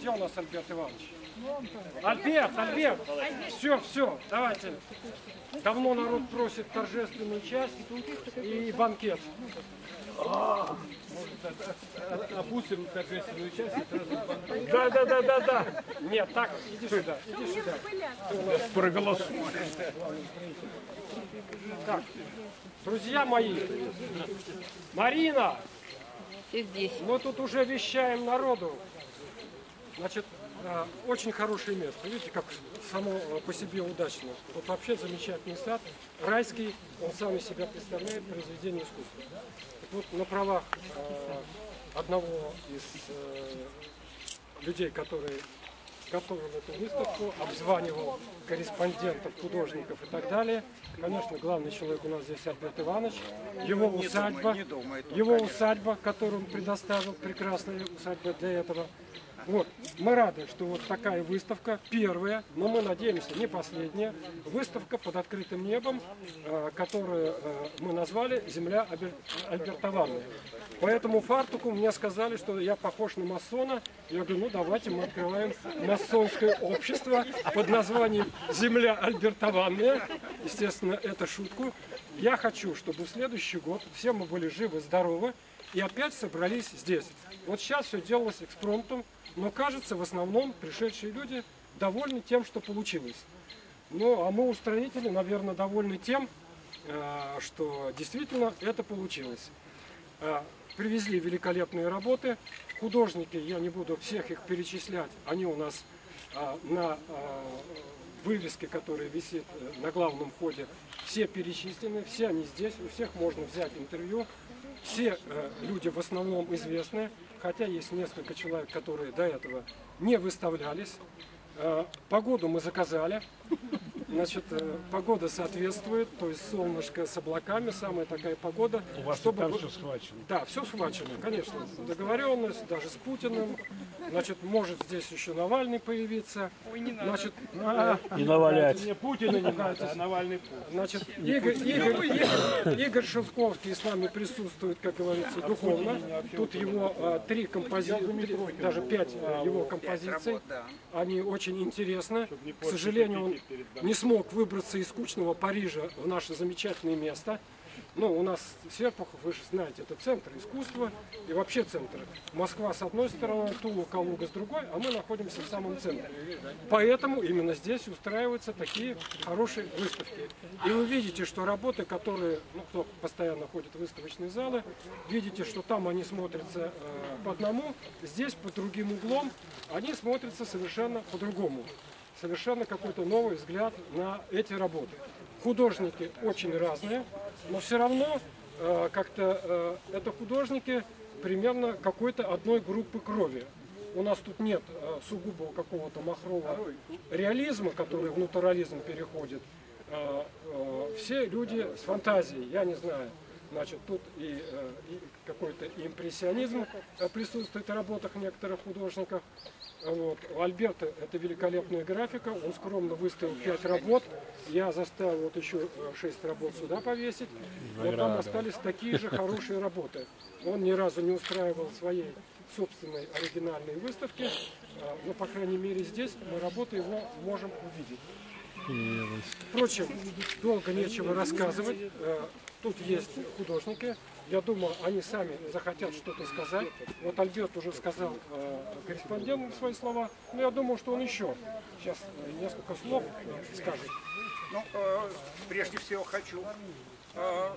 где у нас Альберт Иванович? Альберт, Альберт, все, все, давайте. Давно народ просит торжественную часть и банкет. Опустим торжественную часть и сразу Да, да, да, да, да. Нет, так, иди сюда, иди сюда. проголосуем. Так, друзья мои, Марина, Все здесь. мы тут уже вещаем народу. Значит, э, очень хорошее место. Видите, как само э, по себе удачно. Вот вообще замечательный сад, райский, он сам из себя представляет произведение искусства. Так вот, на правах э, одного из людей, который готовил эту выставку, обзванивал корреспондентов, художников и так далее. Конечно, главный человек у нас здесь Альберт Иванович. Его усадьба, его усадьба, которую он предоставил, прекрасная усадьба для этого. Вот, мы рады, что вот такая выставка, первая, но мы надеемся, не последняя, выставка под открытым небом, э, которую э, мы назвали «Земля Альбер- Альбертованная». По этому фартуку мне сказали, что я похож на масона. Я говорю, ну давайте мы открываем масонское общество под названием «Земля Альбертованная». Естественно, это шутку. Я хочу, чтобы в следующий год все мы были живы, здоровы и опять собрались здесь. Вот сейчас все делалось экспромтом, но кажется, в основном пришедшие люди довольны тем, что получилось. Ну, а мы, устроители, наверное, довольны тем, э, что действительно это получилось. Э, Привезли великолепные работы. Художники, я не буду всех их перечислять, они у нас э, на вывеске, которая висит на главном входе, все перечислены, все они здесь, у всех можно взять интервью. Все люди в основном известны, хотя есть несколько человек, которые до этого не выставлялись. Э, погоду мы заказали. Значит, э, погода соответствует, то есть солнышко с облаками, самая такая погода. У вас чтобы там все схвачено. да, все схвачено, конечно. Договоренность даже с Путиным. Значит, может здесь еще Навальный появиться. Значит, а, И навалять. Мне Путина не надо, а Навальный Путин. Значит, Игорь, Игорь, Игорь, Игорь Шевковский с вами присутствует, как говорится, духовно. Тут его а, три композиции, даже пять а, его композиций. Они очень интересны. К сожалению, он не смог выбраться из скучного Парижа в наше замечательное место. Ну, у нас Серпухов, вы же знаете, это центр искусства и вообще центр. Москва с одной стороны, Тула, Калуга с другой, а мы находимся в самом центре. Поэтому именно здесь устраиваются такие хорошие выставки. И вы видите, что работы, которые, ну, кто постоянно ходит в выставочные залы, видите, что там они смотрятся э, по одному, здесь под другим углом они смотрятся совершенно по-другому. Совершенно какой-то новый взгляд на эти работы. Художники очень разные, но все равно э, как-то э, это художники примерно какой-то одной группы крови. У нас тут нет э, сугубого какого-то махрового реализма, который в натурализм переходит. Э, э, все люди с фантазией, я не знаю. Значит, тут и, э, и какой-то импрессионизм э, присутствует в работах некоторых художников. Вот. У Альберта это великолепная графика, он скромно выставил пять работ, я заставил вот еще э, шесть работ сюда повесить, но там остались такие же хорошие работы. Он ни разу не устраивал своей собственной оригинальной выставки, э, но, по крайней мере, здесь мы работы его можем увидеть. Впрочем, долго нечего рассказывать. Э, Тут есть художники. Я думаю, они сами захотят что-то сказать. Вот Альберт уже сказал э, корреспондентам свои слова. Но я думаю, что он еще сейчас э, несколько слов э, скажет. Ну, э, прежде всего хочу э,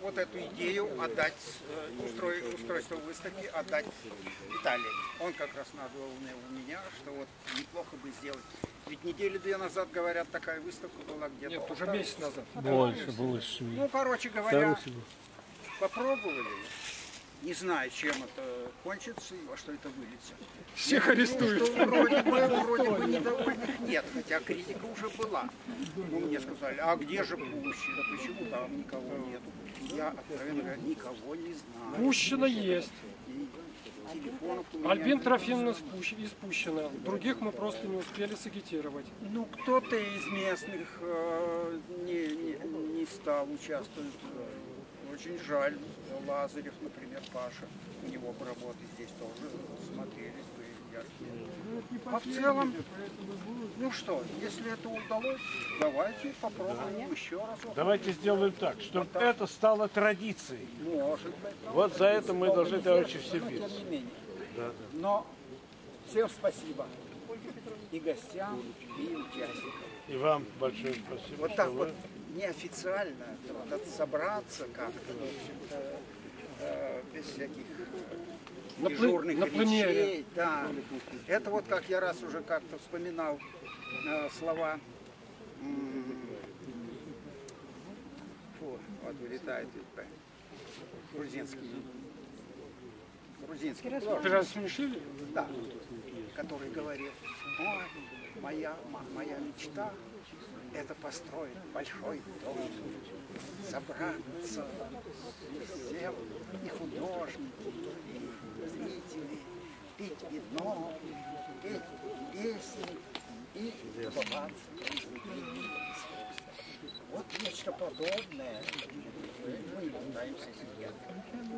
вот эту идею отдать, э, устро- устройство выставки отдать Виталию. Он как раз надул у меня, что вот неплохо бы сделать. Ведь недели две назад, говорят, такая выставка была где-то. Нет, уже месяц назад. Больше, больше. Ну, короче говоря, попробовали. Не знаю, чем это кончится и во что это выльется. Всех арестуют. Что вроде бы, вроде бы недовольных нет, хотя критика уже была. Ну, мне сказали, а где же Пущина, почему там никого нет? Я, откровенно говоря, никого не знаю. Пущина есть. Альбин. Трофимовна спущ- испущена. Других мы просто не успели сагитировать. Ну, кто-то из местных э, не, не, не стал участвовать. Очень жаль. Лазарев, например, Паша, у него бы работы здесь тоже смотрелись бы яркие. А в целом, ну что, если это удалось, давайте попробуем еще раз. Давайте сделаем так, чтобы это стало традицией. Может быть. Вот за это мы должны, товарищи, все биться. не менее. Но всем спасибо. И гостям, и участникам. И вам большое спасибо. Вот так вы- вот неофициально вот собраться как-то, в общем-то, э, без всяких На дежурных на речей. Да. Это вот как я раз уже как-то вспоминал э, слова фу, вот вылетает грузинский грузинский рассмешили? Да, который говорит, ой, моя, моя мечта это построить большой дом, собраться все и художники, и зрители, пить вино, петь песни и любоваться. Вот нечто подобное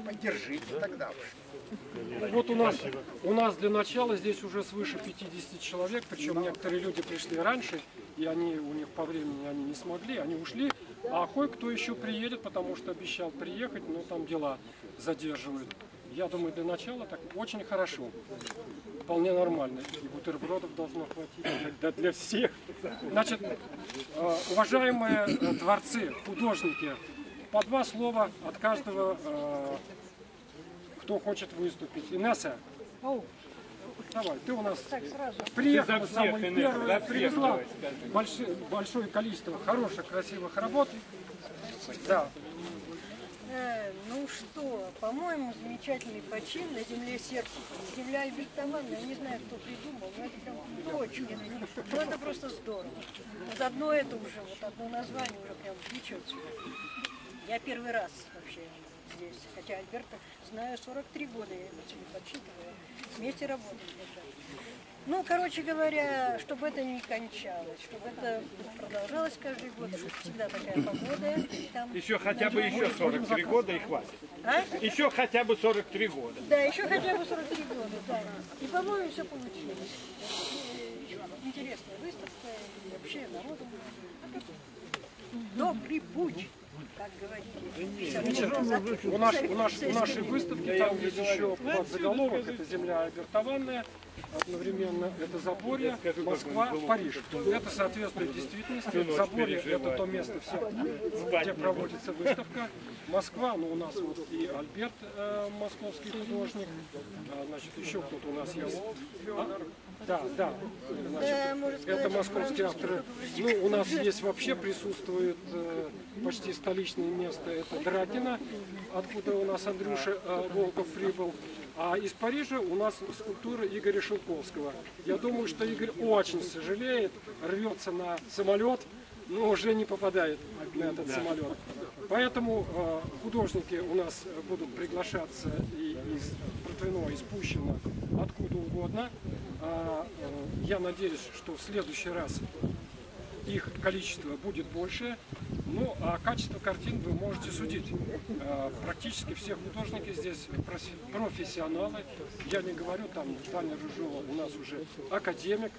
Поддержите тогда уж. Вот у нас, у нас для начала здесь уже свыше 50 человек, причем некоторые люди пришли раньше, и они у них по времени они не смогли, они ушли, а кое-кто еще приедет, потому что обещал приехать, но там дела задерживают. Я думаю, для начала так очень хорошо, вполне нормально. И бутербродов должно хватить для, для- всех. Значит, э, уважаемые э, творцы, художники, по два слова от каждого э, кто хочет выступить. Инесса, давай, ты у нас приехала за всех привезла большое, большое количество хороших, красивых работ. Да, Э, ну что, по-моему, замечательный почин на земле сердца. Земля обетованная, не знаю, кто придумал, но это прям очень. Ну это просто здорово. Вот одно это уже, вот одно название уже прям влечет сюда. Я первый раз вообще здесь, хотя Альберта знаю 43 года, я его себе подсчитываю, вместе работали даже. Ну, короче говоря, чтобы это не кончалось, чтобы это продолжалось каждый год, чтобы всегда такая погода. Там, Еще хотя бы еще 43 года и хватит. А? Еще хотя бы 43 года. Да, еще хотя бы 43 года, да. И, по-моему, все получилось. Интересная выставка, и вообще народу много. У нашей выставки там есть еще подзаголовок, это земля обертованная, одновременно это Заборье, Москва, Париж. Это соответствует действительности. Заборье это то место, все, где проводится выставка. Москва, ну у нас вот и Альберт, э, московский художник, А, значит, еще кто-то у нас есть. А? Да, да. Значит, это московские авторы. Ну, у нас здесь вообще присутствует э, почти столичное место, это Драгина, откуда у нас Андрюша э, Волков прибыл. А из Парижа у нас скульптура Игоря Шелковского. Я думаю, что Игорь очень сожалеет, рвется на самолет, но уже не попадает на этот самолет. Поэтому э, художники у нас будут приглашаться и из Протвино, из Пущино, откуда угодно. А, э, я надеюсь, что в следующий раз их количество будет больше. Ну, а качество картин вы можете судить. Э, Практически все художники здесь профессионалы. Я не говорю, там Таня Рыжова у нас уже академик,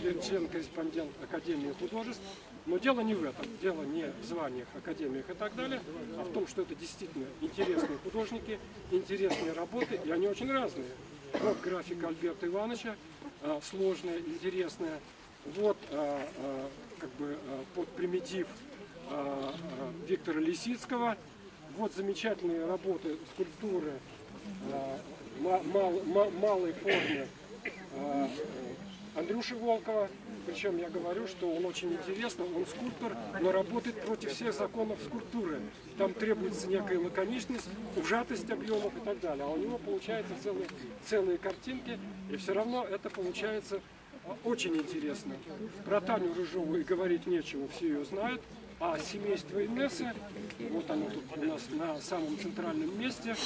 член- член-корреспондент Академии художеств. Но дело не в этом, дело не в званиях, академиях и так далее, а в том, что это действительно интересные художники, интересные работы, и они очень разные. Вот графика Альберта Ивановича, э, сложная, интересная. Вот как бы э, под примитив э, э, Виктора Лисицкого. Вот замечательные работы, скульптуры ма- мал- ма- малой формы Андрюши Волкова. Причем я говорю, что он очень интересный, он скульптор, но работает против всех законов скульптуры. Там требуется некая лаконичность, ужатость объемов и так далее. А у него получаются целые, целые картинки, и все равно это получается очень интересно. Про Таню Рыжову и говорить нечего, все ее знают. А семейство Инессы, вот оно тут у нас на самом центральном месте.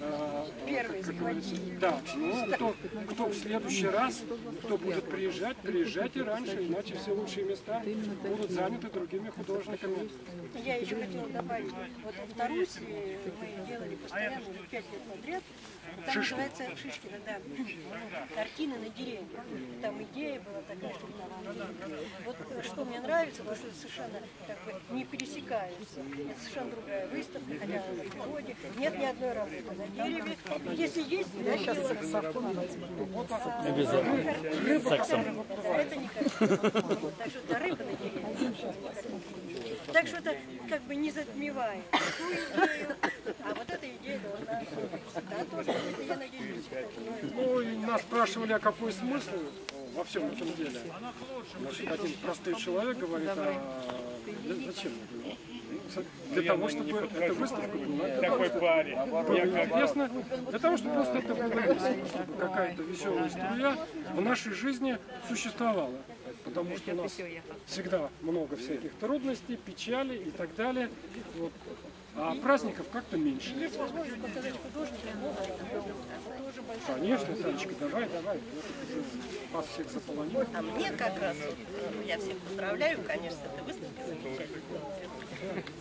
э, Первый как. Да, ну кто, кто в следующий раз, кто будет приезжать, приезжайте раньше, иначе все лучшие места будут заняты другими художниками. Я еще хотела добавить, вот в Тарусе мы делали постоянно уже пять лет подряд. Там называется Шишкина, да, картины на деревне. Там идея была такая, что там, вот что мне нравится, то, что совершенно как бы не пересекаются. Это совершенно другая выставка, хотя она на природе. Нет ни одной работы на дереве. Если есть, значит, рыба, которая выплывает. Это не картина. Так что это рыба на дереве. Так что это как бы не затмевает ту идею, а вот эта идея должна да, тоже, это, я надеюсь, Ну, нас спрашивали, а какой смысл во всем этом деле. Значит, один простой человек говорит, а зачем? Для того, чтобы эта выставка была Такой парень. было интересно, для того, чтобы просто это было весело, чтобы какая-то веселая струя в нашей жизни существовала. Потому что у нас всегда много всяких трудностей, печали и так далее. Вот. А праздников как-то меньше. есть возможность показать художника, это тоже большой. Конечно, Танечка, давай, давай. Вас всех заполонил. А мне как раз, вот, я всех поздравляю, конечно, эта выставка замечательная.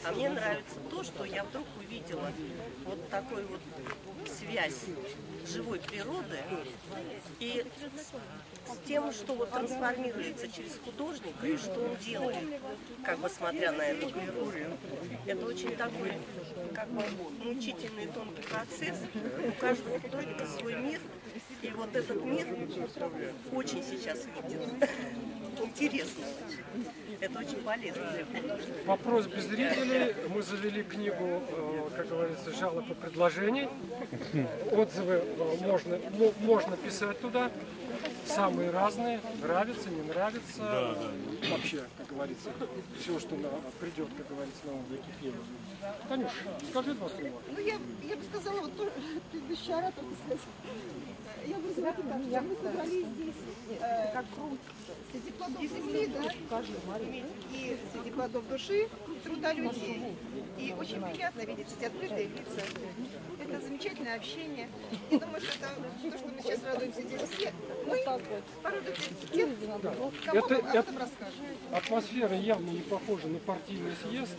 А мне нравится то, что я вдруг увидела вот такую вот связь живой природы и с тем, что вот трансформируется через художника и что он делает, как бы смотря на эту природу. Это очень такой как бы мучительный тонкий процесс. У каждого художника свой мир, и вот этот мир очень сейчас виден. Интересно очень. Это очень полезно для художника. По просьбе зрителей мы завели книгу, э, как говорится, жалоб и предложений. Отзывы э, можно, мо- можно писать туда. Самые разные. Нравится, не нравится. Вообще, как говорится, все, что на- придет, как говорится, на ум. Танюш, скажи два слова. Ну, я, я бы сказала, вот предыдущий оратор, сказать, я так, что мы собрались здесь э, среди плодов земли, да, и среди плодов души, труда людей. И очень приятно видеть эти открытые лица. Это замечательное общение. Я думаю, что это то, что мы сейчас радуемся здесь все. Мы порадуемся тех, кому Это- об этом расскажем. Атмосфера явно не похожа на партийный съезд,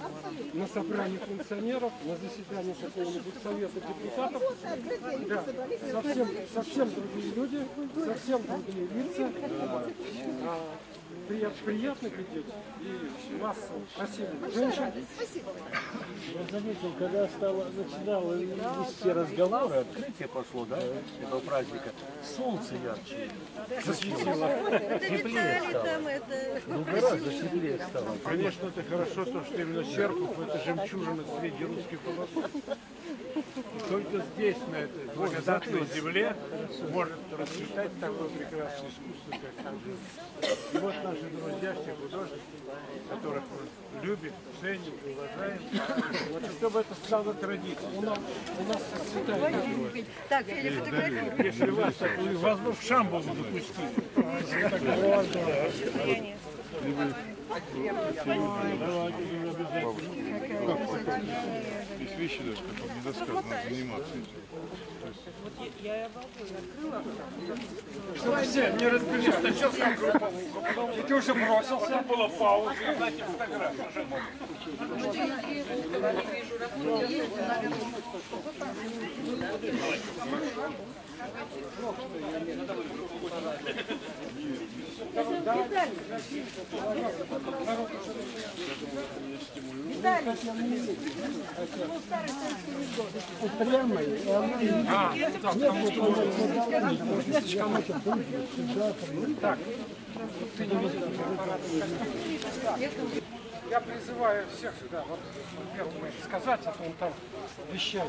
на собрание функционеров, на заседание какого-нибудь совета депутатов. Да, совсем, совсем другие люди, совсем другие лица. Прият- приятно глядеть. И вас красивых женщин. Спасибо. Я заметил, когда стало, начинало вести разговоры, открытие пошло, да, этого праздника, солнце ярче. Засветило. Там, это... Ну, гораздо теплее стало. Конечно, это хорошо, то, что именно Серпухов – это жемчужина среди русских. И только здесь, на этой благодатной земле, может расцветать такое прекрасное искусство, как художник. И вот наши друзья, все художники, которых мы любим, ценим, уважаем, вот чтобы это стало традицией. У нас, у нас расцветает. Так, Федя, фотографируй. Если вас, вас бы в Шамбалу запустили. Есть вещи даже, которые недосказанно надо заниматься этим. Чтобы все не разбежались. И ты уже бросился. Была пауза. А, потому что можно, видел Я призываю всех сюда, вот первым сказать, а то он там вещает.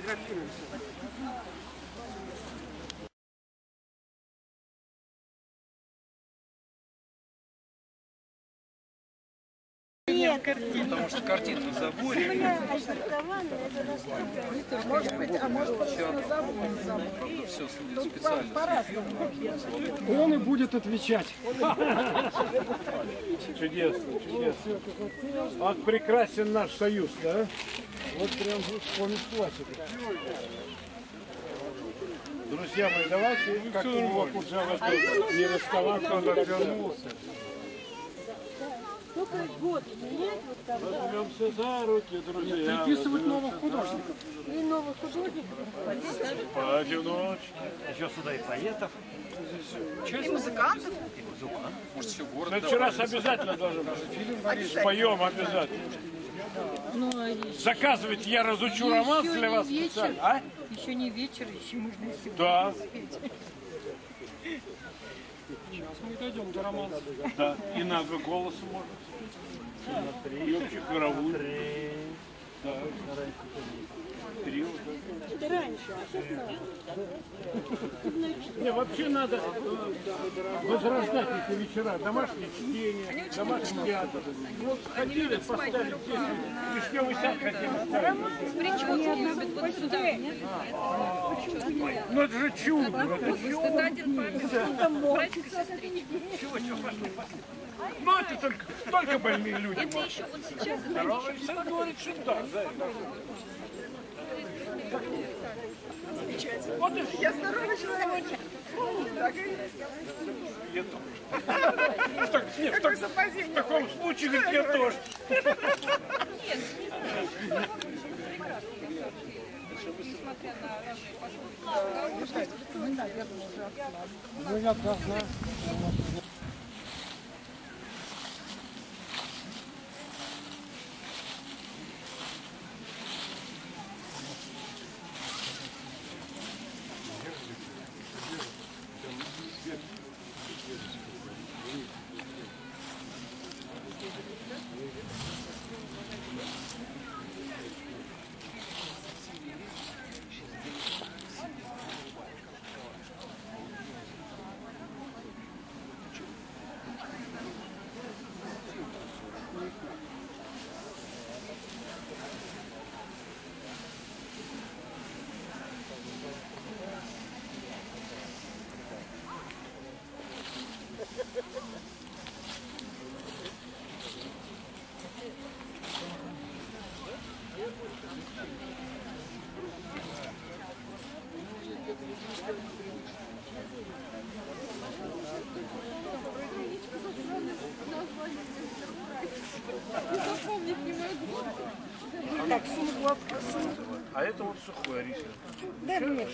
フォトグラフィール сюда, сфотографируемся. Потому что картина на заборе. Может быть, а может просто на забыл. Все специально. Он и будет отвечать. Чудесно, чудесно. Ах, прекрасен наш союз, да? Вот прям вспомнить классику. Друзья мои, давайте как его Куджава не расставаться, он вернулся. Только год менять вот там, да. Возьмемся за руки, друзья. Приписывать новых художников. И новых художников. Поодиночке. Еще сюда и поэтов. И музыкантов. Может, еще город следующий раз обязательно должен споем обязательно. Ну, а еще, Заказывайте, я разучу романс еще для не вас вечер. специально. А? еще не вечер, еще можно и сегодня Да, Сейчас мы дойдем до романса. да. И на два голоса можно. Три. Вообще хоровую. Да. Три уже. Это раньше, а сейчас надо. Не, вообще надо возрождать эти вечера. Домашнее чтение, домашний театр. Вот хотели поставить здесь, вишневый сад хотели ставить. Прически любят вот сюда. Ну это же чудо, это один папин, братик и сестричка. Ну это только, только больные люди. Это еще вот сейчас, Здоровый сын говорит, что да, да. Вот и Я здоровый человек. Так и я тоже. Так- нет, в так- В таком случае ведь я тоже. Ну, я должна.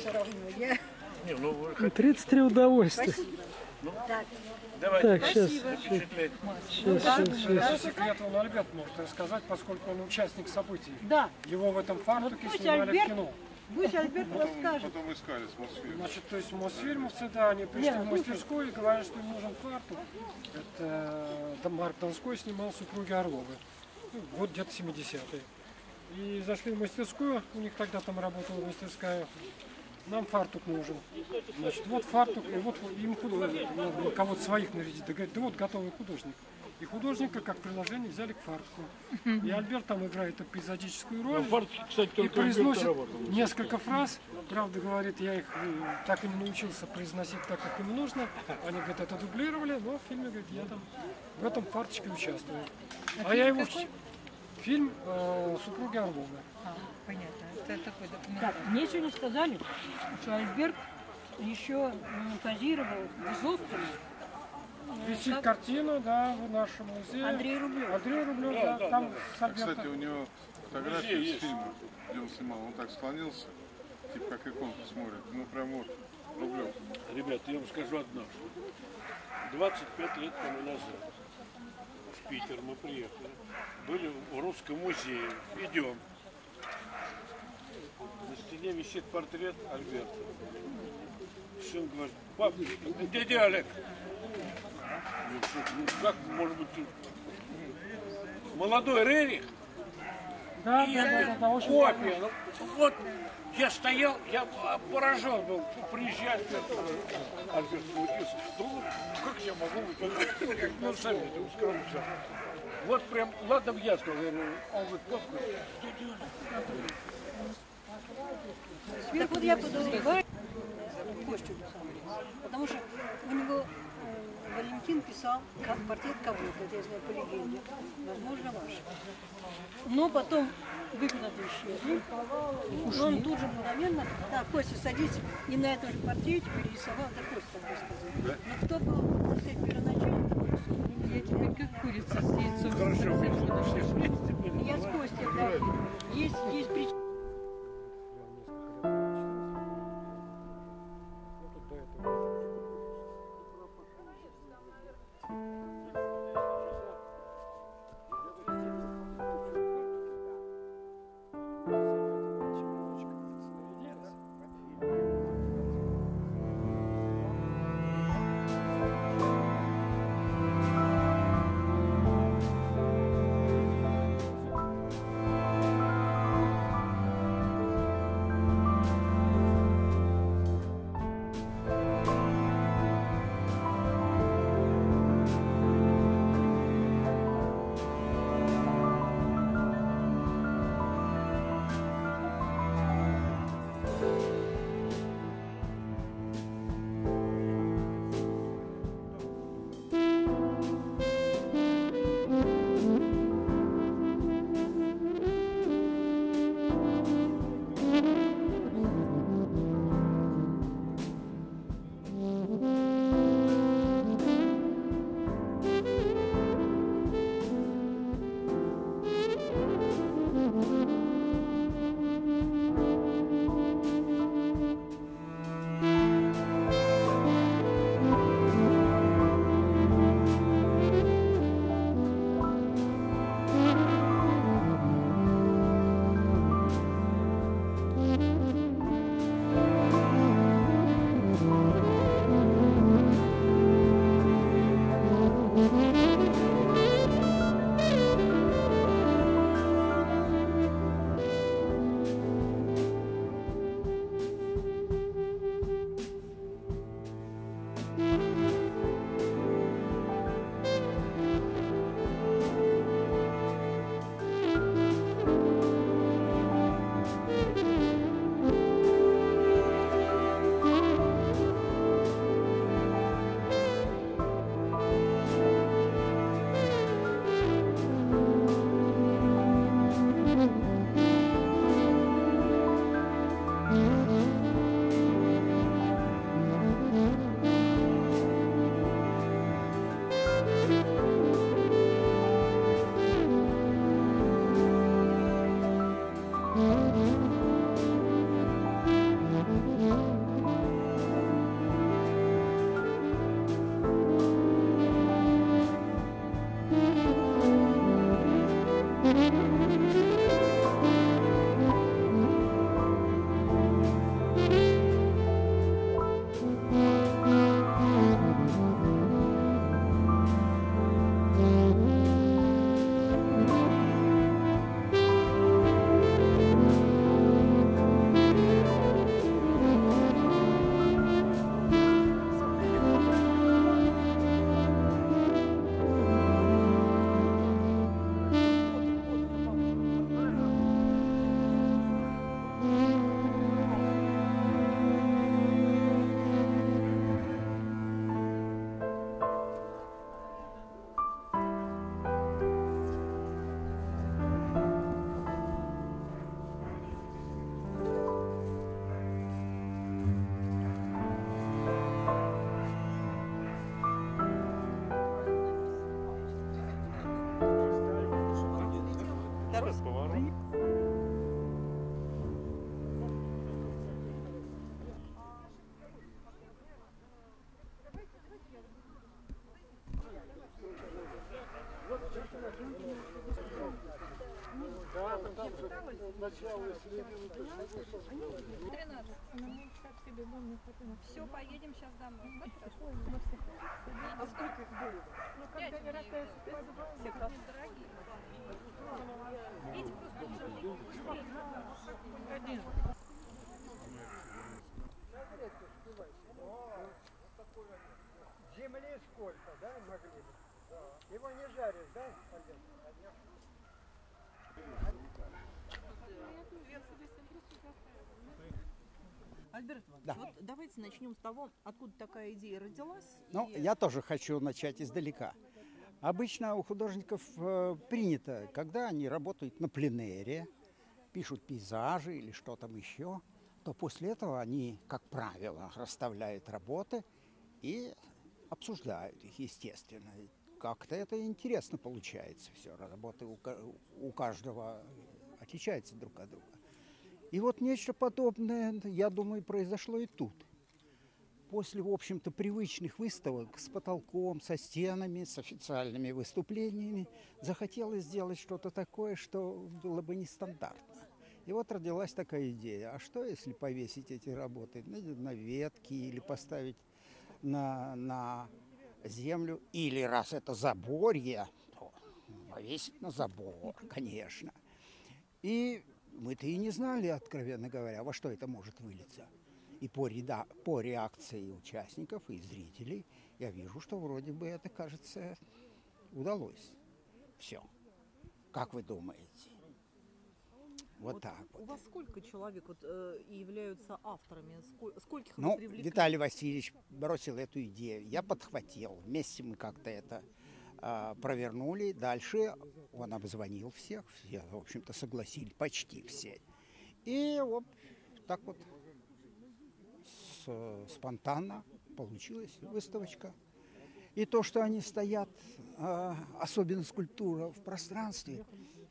Все равно. Я... Не, ну вы 33 удовольствия. давайте Так, сейчас. впечатлять. Сейчас, сейчас, сейчас. Секрет он Альберт может рассказать, поскольку он участник событий. Да, Его в этом фартуке пусть снимали в Альберт- кино. пусть Альберт расскажет. Потом искали с Мосфильма. Значит, то есть Мосфильмовцы, да, они пришли в мастерскую и говорят, что им нужен фартук. Это там Марк Донской снимал «Супруги Орловы». Ну, год где-то 70-е. И зашли в мастерскую, у них тогда там работала мастерская. Нам фартук нужен. Значит, вот фартук, и вот им художник, надо кого-то своих нарядить. Да говорит, да вот готовый художник. И художника как приложение взяли к фартуку. И Альберт там играет эпизодическую роль. Фартук, кстати, И произносит несколько фраз. Правда, говорит, я их э, так и не научился произносить так, как им нужно. Они, говорят, это дублировали, но в фильме, говорит, я там в этом фарточке участвую. А, я его... ч- Фильм э, «Супруги Орловы». А, понятно. Это такой документ. Так, мне сегодня сказали, что Альберт еще монтажировал Безовкина. Висит картина, да, в нашем музее. Андрей Рублев. Андрей Рублев, да, там с Кстати, Альбертом. у него фотографию с фильма, где он снимал. Он так склонился, типа как иконку смотрит. Ну прям вот, рублем. Ребят, я вам скажу одно, что 25 лет тому назад в Питер мы приехали, были в Русском музее, идем. Стене висит портрет Альберта. Сын говорит, это дядя Олег. Говорю, ну как может быть молодой Рерих? Да, И да, да, да, очень копия. Ну, вот я стоял, я поражен был, приезжать Альберт смутился. Ну, как я могу совете, он сказал, «Всё». Вот прям, ладно я сказал, он говорит, папа, дядя Олег. Так вот я подозреваю потому что у него э, Валентин писал как портрет кого-то, это я знаю по легенде, возможно ваш. Но потом вы куда-то исчезли, и он тут же мгновенно, так, Костя, садись, и на этом же портрете перерисовал, да Костя так сказал. Но кто был так сказать, первоначально, Я тебе как курица с яйцом. Хорошо, все вместе я с Костей, да, есть, есть причина. Все, поедем сейчас домой. А сколько их было? Ну, когда все Один. Земли сколько, да, могли? Его не жаришь, да, Альберт Иванович, вот давайте начнем с того, откуда такая идея родилась. Ну, и- я тоже хочу начать издалека. Обычно у художников э, принято, когда они работают на пленэре, пишут пейзажи или что там еще, то после этого они, как правило, расставляют работы и обсуждают их, естественно. Как-то это интересно получается все. Работы у, у каждого отличаются друг от друга. И вот нечто подобное, я думаю, произошло и тут после, в общем-то, привычных выставок с потолком, со стенами, с официальными выступлениями, захотелось сделать что-то такое, что было бы нестандартно. И вот родилась такая идея. А что, если повесить эти работы на, ветки или поставить на, на землю? Или раз это заборье, то повесить на забор, конечно. И мы-то и не знали, откровенно говоря, во что это может вылиться. И по, реда- по реакции участников и зрителей я вижу, что вроде бы это, кажется, удалось. Все. Как вы думаете? Вот, так вот. У вас сколько человек вот, э, являются авторами? Сколь- скольких вы Ну, привлекли? Виталий Васильевич бросил эту идею, я подхватил. Вместе мы как-то это провернули. Дальше он обзвонил всех, все, в общем-то, согласились, почти все. И вот так вот с- спонтанно получилась выставочка. И то, что они стоят, а, особенно скульптура в пространстве,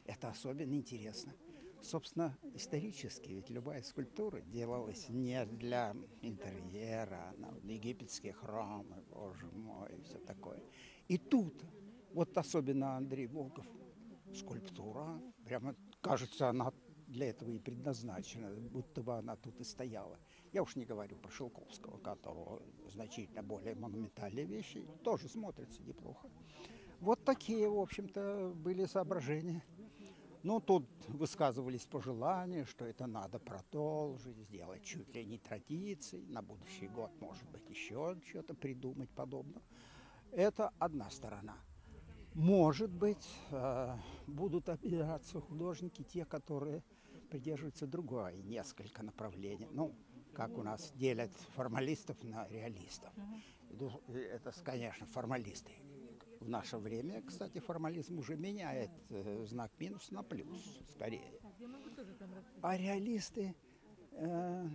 это особенно интересно. Собственно, исторически, ведь любая скульптура делалась не для интерьера, на египетские храмы, боже мой, и все такое. И тут, вот особенно Андрей Волков, скульптура, прямо кажется, она для этого и предназначена, будто бы она тут и стояла. Я уж не говорю про Шелковского, которого значительно более монументальные вещи, тоже смотрятся неплохо. Вот такие, в общем-то, были соображения. Ну, тут высказывались пожелания, что это надо продолжить, сделать чуть ли не традицией, на будущий год, может быть, еще что-то придумать подобное. Это одна сторона. Может быть, э, будут опираться художники, те, которые придерживаются другой, несколько направлений. Ну, как у нас делят формалистов на реалистов. Э, Это, конечно, формалисты. В наше время, кстати, формализм уже меняет э, знак минус на плюс, скорее. А реалисты, э,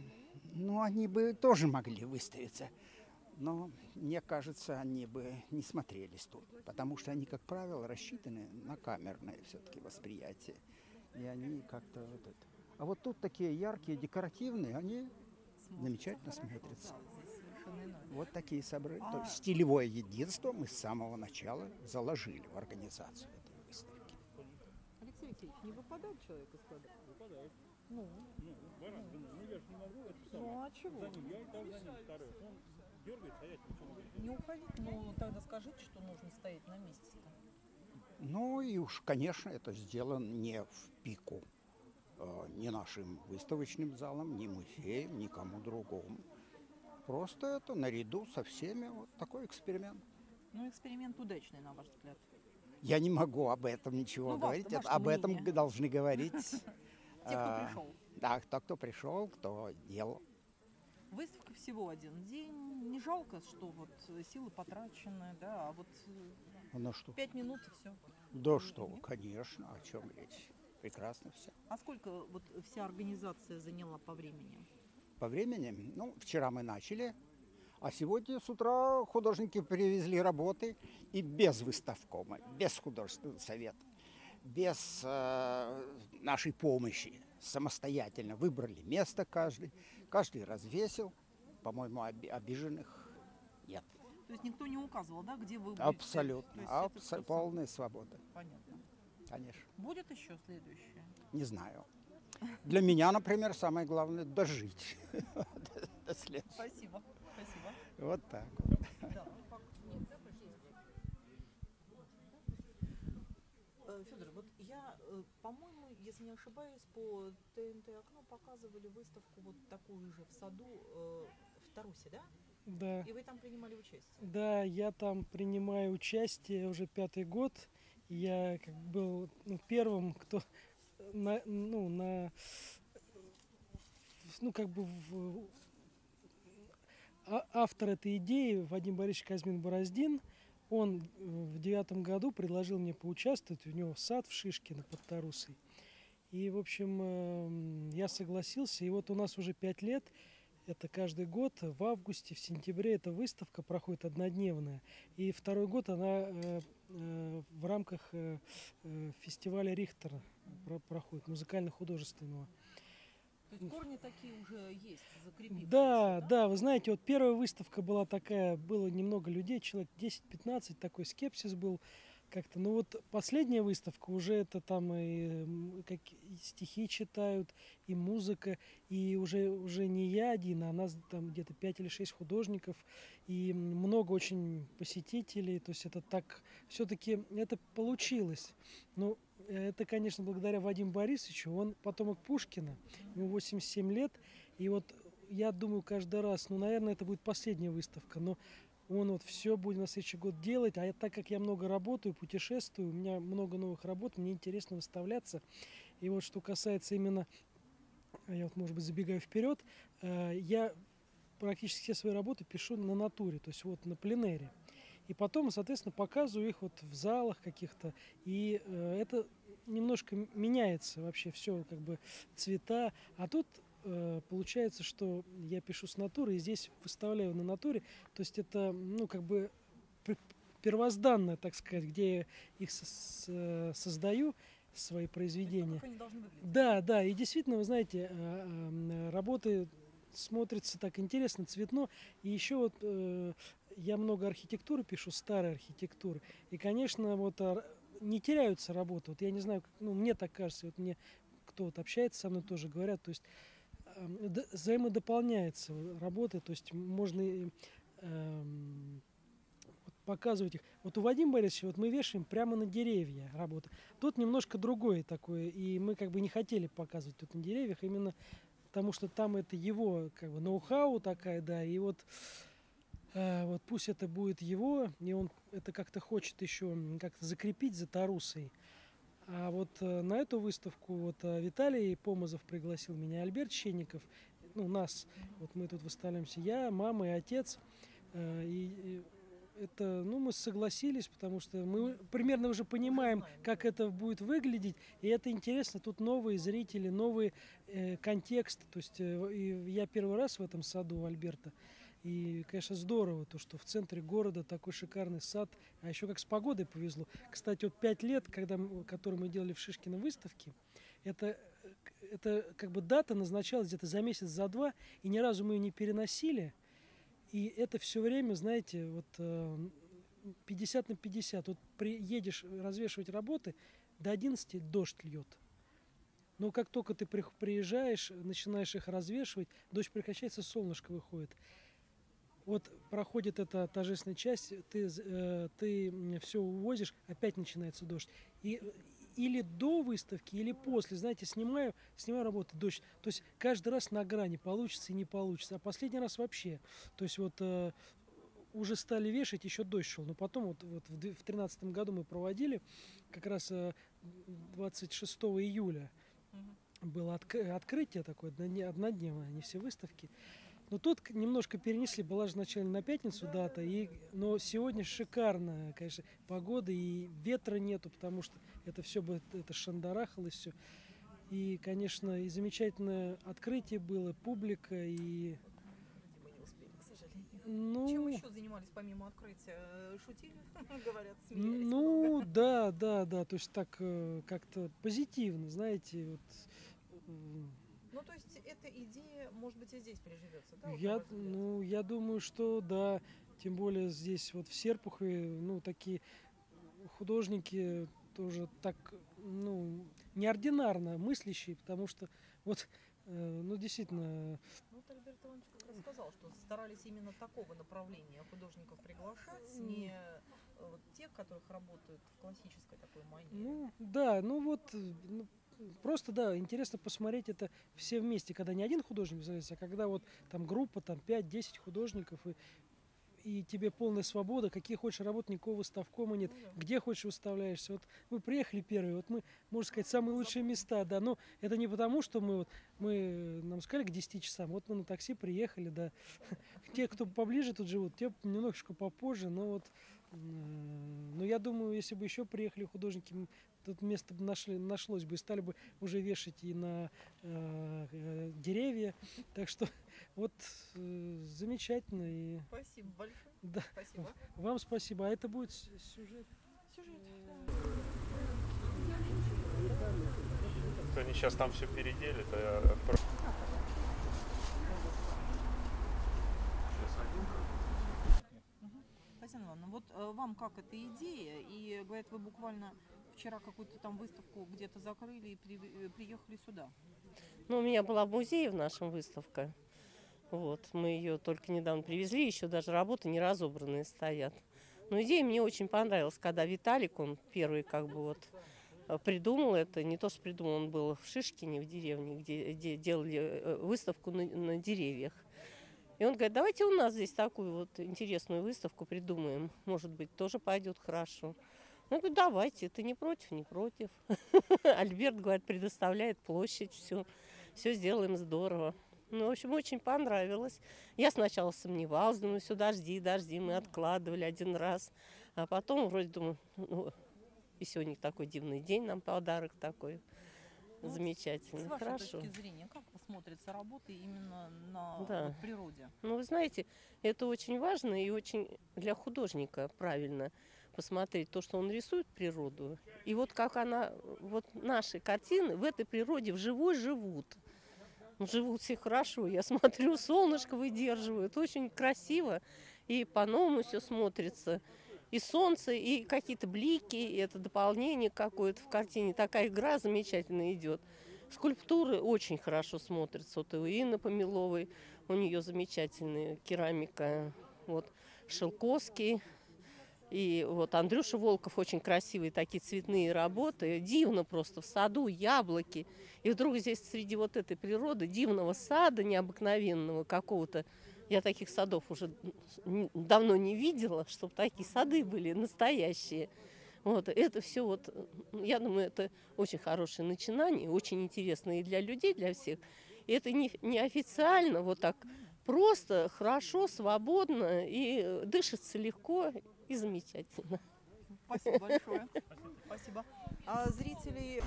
ну, они бы тоже могли выставиться. Но, мне кажется, они бы не смотрелись тут, потому что они, как правило, рассчитаны на камерное все-таки восприятие. И они как-то вот это. А вот тут такие яркие, декоративные, они замечательно смотрятся. Вот такие соображения. То есть стилевое единство мы с самого начала заложили в организацию этой выставки. Алексей Алексеевич, не выпадает человек из кадра? Выпадает. Ну, Ну, ну я же не могу это Ну, а чего? За ним, я и так за ним стараюсь. Он дергается, а я ничего не говорю. не уходить. Ну, тогда скажите, что нужно стоять на месте-то. Ну и уж, конечно, это сделано не в пику э, ни нашим выставочным залом, ни музеем, никому другому. Просто это наряду со всеми вот такой эксперимент. Ну, эксперимент удачный, на ваш взгляд. Я не могу об этом ничего Ну, говорить. это- об этом мнение. должны говорить Те, кто э, пришел. Да, кто, кто пришел, кто делал. Выставка всего один день. Не жалко, что вот силы потрачены, да, а вот э, Ну что? пять минут и все. Да что, вы, конечно, о чем речь. Прекрасно все. А сколько вот вся организация заняла по времени? По времени, ну, вчера мы начали, а сегодня с утра художники привезли работы и без выставкома, без художественного совета, без э, нашей помощи, самостоятельно выбрали место каждый, каждый развесил, по-моему, оби- обиженных нет. То есть никто не указывал, да, где вы будете? Абсолютно, То есть это абсо- всё полная свобода, Понятно. конечно. Будет еще следующее? Не знаю. Для меня, например, самое главное дожить до следующего. Спасибо. Спасибо. Вот так. Да. Э, Федор, вот я, э, по-моему, если не ошибаюсь, по ТНТ окно показывали выставку вот такую же в саду э, в Тарусе, да? Да. И вы там принимали участие? Да, я там принимаю участие уже пятый год. Я как бы был ну, первым, кто на, ну, на, ну, как бы в, а- автор этой идеи Вадим Борисович Казьмин Бороздин, он в девятом году предложил мне поучаствовать, у него сад в Шишкино под Тарусой. И, в общем, эм, я согласился, и вот у нас уже пять лет, это каждый год в августе, в сентябре эта выставка проходит однодневная. И второй год она э, э, в рамках э, э, фестиваля Рихтера про- проходит, музыкально-художественного. То есть корни такие уже есть, закрепившиеся, Да, да, вы знаете, вот первая выставка была такая, было немного людей, человек 10-15, такой скепсис был как-то. Но вот последняя выставка уже это там и, как, и стихи читают, и музыка, и уже, уже не я один, а нас там где-то 5 или 6 художников, и много очень посетителей, то есть это так, все-таки это получилось. Ну, это, конечно, благодаря Вадиму Борисовичу, он потомок Пушкина, ему 87 лет, и вот я думаю каждый раз, ну, наверное, это будет последняя выставка, но он вот все будет на следующий год делать, а я, так как я много работаю, путешествую, у меня много новых работ, мне интересно выставляться. И вот что касается именно, я вот, может быть, забегаю вперед, э, я практически все свои работы пишу на натуре, то есть вот на пленэре. И потом, соответственно, показываю их вот в залах каких-то. И э, это немножко меняется вообще все, как бы цвета. А тут получается, что я пишу с натуры, и здесь выставляю на натуре. То есть это, ну, как бы первозданное, так сказать, где я их э, создаю, свои произведения. Они? Да, да, и действительно, вы знаете, э, э, работы смотрятся так интересно, цветно. И еще вот э, я много архитектуры пишу, старой архитектуры. И, конечно, вот а, не теряются работы. Вот я не знаю, как- ну, мне так кажется, вот мне кто вот общается со мной тоже говорят, то есть э, взаимодополняется работа, то есть можно эм, показывать их. Вот у Вадима Борисовича вот мы вешаем прямо на деревья работы. Тут немножко другое такое, и мы как бы не хотели показывать тут на деревьях, именно потому что там это его как бы ноу-хау такая, да, и вот э, вот пусть это будет его, и он это как-то хочет еще как-то закрепить за Тарусой. А вот э, на эту выставку вот э, Виталий Помазов пригласил меня, Альберт Щенников, ну нас, вот мы тут выставляемся, я, мама и отец, Э, и, это, ну, мы согласились, потому что мы примерно уже понимаем, как это будет выглядеть, и это интересно. Тут новые зрители, новый контекст. То есть я первый раз в этом саду у Альберта. И, конечно, здорово, то, что в центре города такой шикарный сад. А еще как с погодой повезло. Кстати, вот пять лет, когда, которые мы делали в Шишкино выставке, это, э, это как бы дата назначалась где-то за месяц, за два, и ни разу мы ее не переносили. И это все время, знаете, вот э, 50 на 50. Вот приедешь развешивать работы, до 11 дождь льет. Но как только ты при- приезжаешь, начинаешь их развешивать, дождь прекращается, солнышко выходит. Вот проходит эта торжественная часть, ты, э, ты все увозишь, опять начинается дождь. И или до выставки, или после, знаете, снимаю, снимаю работу, дождь. То есть каждый раз на грани, получится и не получится. А последний раз вообще. То есть вот э, уже стали вешать, еще дождь шел. Но потом вот, вот в 2013 году мы проводили, как раз э, 26 июля было отк- открытие такое однодне- однодневное, не все выставки. Но тут к- немножко перенесли, была же начально на пятницу дата, и, но сегодня шикарная, конечно, погода, и ветра нету, потому что это все бы это шандарахалось все. И, конечно, и замечательное открытие было, публика, и Мы не успели, к сожалению. Ну. Чем еще занимались помимо открытия? Э, Шутили, говорят, смеялись. Ну, да, да, да, то есть так э, как-то позитивно, знаете, вот. Ну, то есть эта идея, может быть, и здесь приживется, да? вот Я, ну, я думаю, что да, тем более здесь вот в Серпухове, ну, такие художники тоже так, ну, неординарно мыслящие, потому что вот, э, ну, действительно, Ну, вот Альберт Иванович как раз сказал, что старались именно такого направления художников приглашать, не э, вот тех, которых работают в классической такой манере. Ну, да, ну вот, э, ну, просто, да, интересно посмотреть это все вместе, когда не один художник вызывается, а когда вот там группа, там 5-10 художников, и, и тебе полная свобода, какие хочешь работать, никакого выставкома нет, где хочешь выставляешься. Вот мы приехали первые, вот мы, можно сказать, самые лучшие места, да, но это не потому, что мы вот, мы, нам сказали к 10 часам, вот мы на такси приехали, да, те, кто поближе тут живут, те немножечко попозже, но вот М, Ну, я думаю, если бы еще приехали художники, тут место бы нашли, нашлось бы и стали бы уже вешать и на э, э, деревья. Так что вот э, замечательно. И, Спасибо большое. да, Спасибо. Вам спасибо. А это будет сюжет. Сюжет. Они сейчас там все переделят, а Татьяна Ивановна, вот э, вам как эта идея? И, говорят, вы буквально вчера какую-то там выставку где-то закрыли и при- э, приехали сюда. Ну, у меня была в музее в нашем выставка. Вот, мы ее только недавно привезли, еще даже работы не разобранные стоят. Но идея мне очень понравилась, когда Виталик, он первый как бы вот э, придумал это, не то что придумал, он был в Шишкине, в деревне, где, где делали э, выставку на, на деревьях. И он говорит, давайте у нас здесь такую вот интересную выставку придумаем, может быть, тоже пойдет хорошо. Ну, говорю, давайте, ты не против, не против. Альберт, говорит, предоставляет площадь, все, все сделаем здорово. Ну, в общем, очень понравилось. Я сначала сомневалась, думаю, все, дожди, дожди, мы откладывали один раз. А потом вроде думаю, ну, и сегодня такой дивный день, нам подарок такой Ну, С замечательный. вашей Хорошо. точки зрения, как смотрятся работы именно на Да. природе? Ну, вы знаете, это очень важно и очень для художника правильно посмотреть то, что он рисует природу. И вот как она, вот наши картины в этой природе вживую живут. Ну, Живут все хорошо. Я смотрю, солнышко выдерживают. Очень красиво. И по-новому все смотрится. И солнце, и какие-то блики, и это дополнение какое-то в картине. Такая игра замечательно идет. Скульптуры очень хорошо смотрятся. Вот и у Инны Помиловой, у нее замечательная керамика. Вот Шелковский. И вот Андрюша Волков очень красивые такие цветные работы. Дивно просто в саду, яблоки. И вдруг здесь среди вот этой природы, дивного сада необыкновенного какого-то, я таких садов уже давно не видела, чтобы такие сады были настоящие. Вот, это все вот, я думаю, это очень хорошее начинание, очень интересно и для людей, для всех. И это не, не официально, вот так просто, хорошо, свободно и дышится легко и замечательно. Спасибо большое. Спасибо. А зрителей...